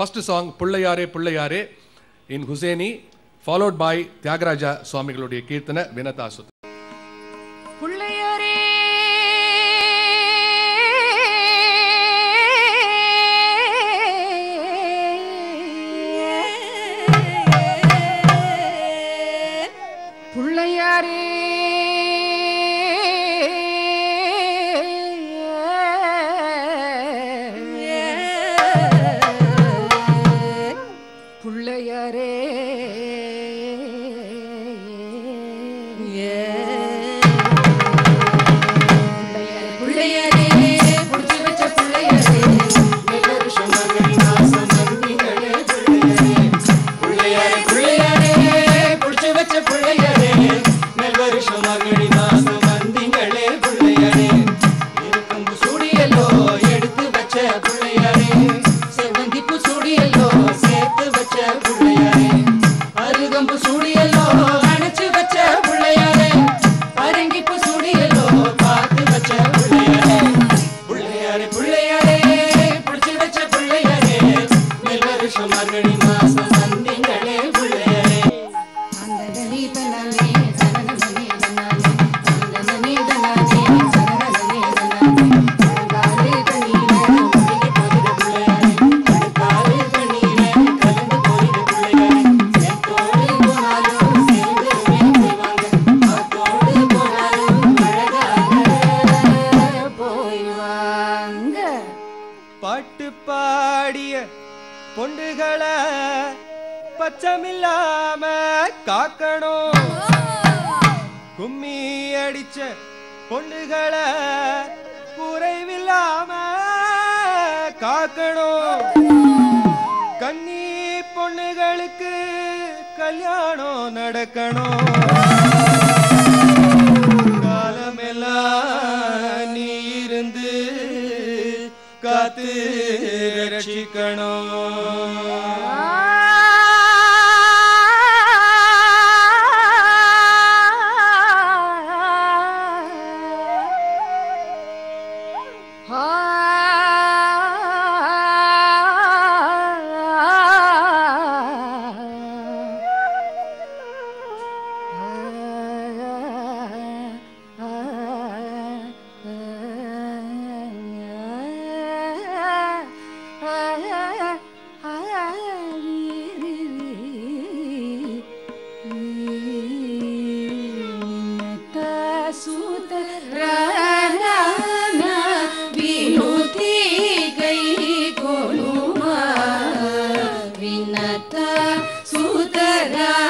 First song பிள்ளையாரே பிள்ளையாரே in Hussaini followed by Thyagaraja சுவாமிகளுடைய கீர்த்தனை வினதாசு புள்ளையாரே பிள்ளையாரே புள்ளையாரே. செவந்திப்பு சுடியல்லோ சேர்த்து வச்ச புள்ளையாரே. அருகம்பு சுடி கொண்டுகள பச்சமில்லாம காக்கணும். கும்மி அடிச்ச பொண்ணுகளை குறைவில்லாம காக்கணும். கன்னி பொண்ணுகளுக்கு கல்யாணம் நடக்கணும். कण सुतरा।